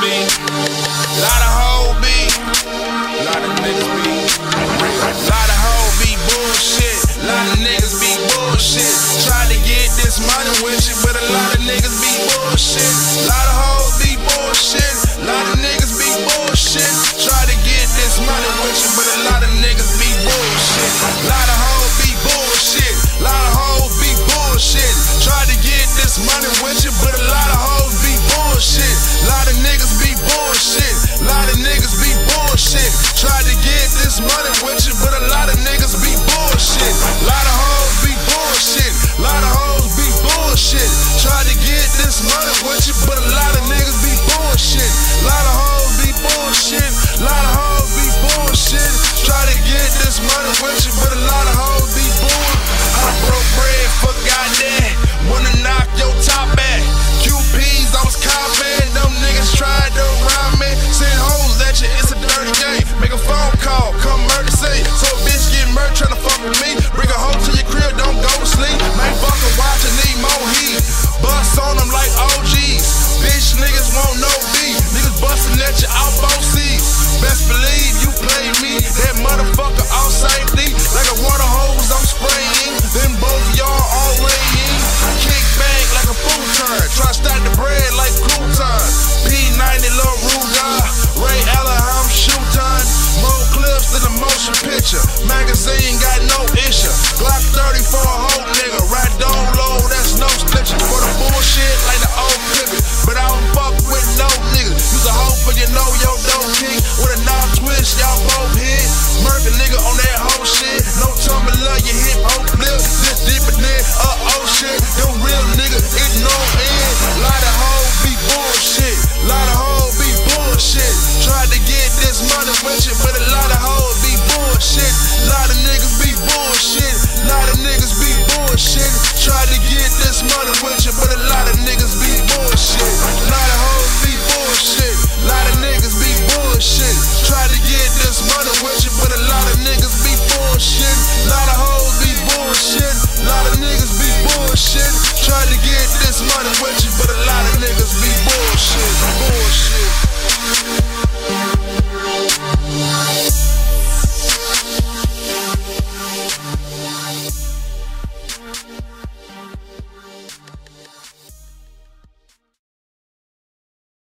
me. Lot of hoes be. Lot of niggas be. Lot of hoes be bullshit. Lot of niggas be bullshit. Try to get this money with you, but a lot of niggas be bullshit. Lot Magazine got no issue. Glock 30